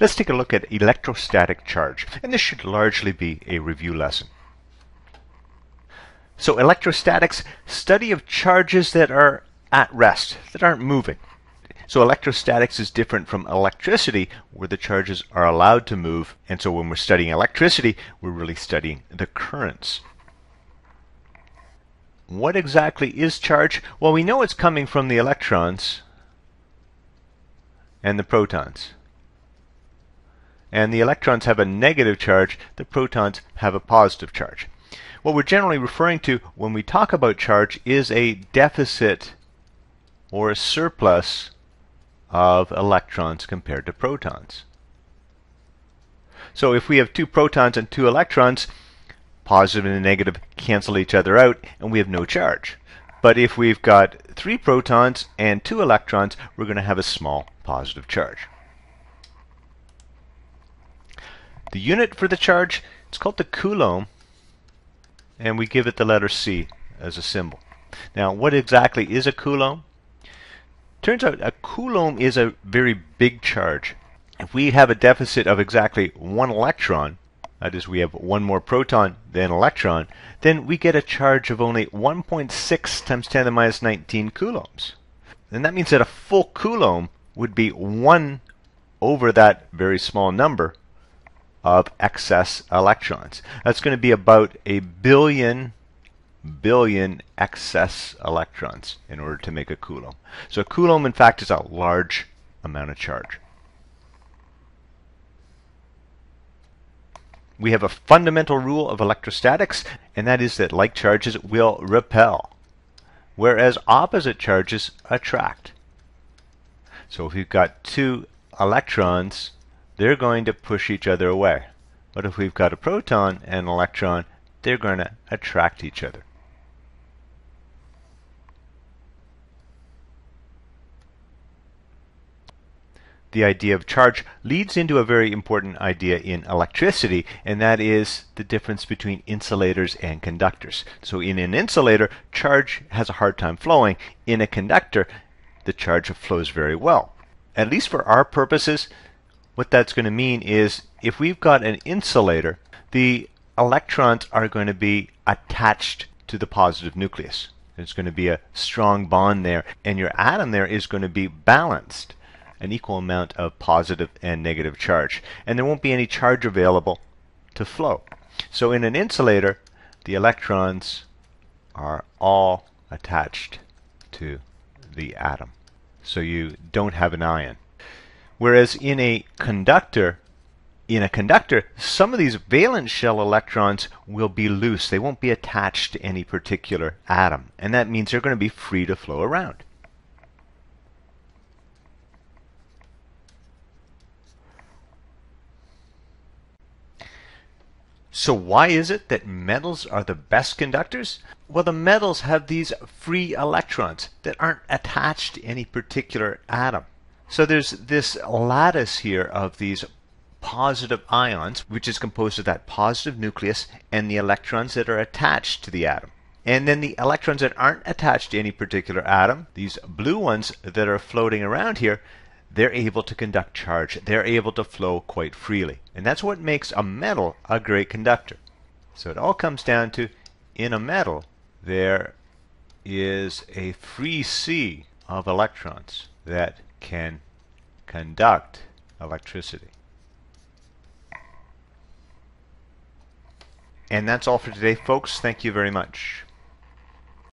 Let's take a look at electrostatic charge, and this should largely be a review lesson. So electrostatics, study of charges that are at rest, that aren't moving. So electrostatics is different from electricity, where the charges are allowed to move, and so when we're studying electricity, we're really studying the currents. What exactly is charge? Well, we know it's coming from the electrons and the protons and the electrons have a negative charge, the protons have a positive charge. What we're generally referring to when we talk about charge is a deficit or a surplus of electrons compared to protons. So if we have two protons and two electrons, positive and negative cancel each other out and we have no charge. But if we've got three protons and two electrons, we're going to have a small positive charge. The unit for the charge, it's called the coulomb, and we give it the letter C as a symbol. Now, what exactly is a coulomb? Turns out a coulomb is a very big charge. If we have a deficit of exactly one electron, that is, we have one more proton than electron, then we get a charge of only 1.6 times 10 to the minus 19 coulombs. And that means that a full coulomb would be 1 over that very small number, of excess electrons. That's going to be about a billion billion excess electrons in order to make a coulomb. So a coulomb in fact is a large amount of charge. We have a fundamental rule of electrostatics and that is that like charges will repel whereas opposite charges attract. So if you've got two electrons they're going to push each other away. But if we've got a proton and an electron, they're going to attract each other. The idea of charge leads into a very important idea in electricity, and that is the difference between insulators and conductors. So in an insulator, charge has a hard time flowing. In a conductor, the charge flows very well. At least for our purposes, what that's going to mean is if we've got an insulator, the electrons are going to be attached to the positive nucleus. There's going to be a strong bond there, and your atom there is going to be balanced, an equal amount of positive and negative charge. And there won't be any charge available to flow. So in an insulator, the electrons are all attached to the atom. So you don't have an ion. Whereas in a conductor, in a conductor, some of these valence shell electrons will be loose. They won't be attached to any particular atom. And that means they're going to be free to flow around. So why is it that metals are the best conductors? Well, the metals have these free electrons that aren't attached to any particular atom. So there's this lattice here of these positive ions, which is composed of that positive nucleus and the electrons that are attached to the atom. And then the electrons that aren't attached to any particular atom, these blue ones that are floating around here, they're able to conduct charge. They're able to flow quite freely. And that's what makes a metal a great conductor. So it all comes down to in a metal, there is a free sea of electrons that can conduct electricity. And that's all for today, folks. Thank you very much.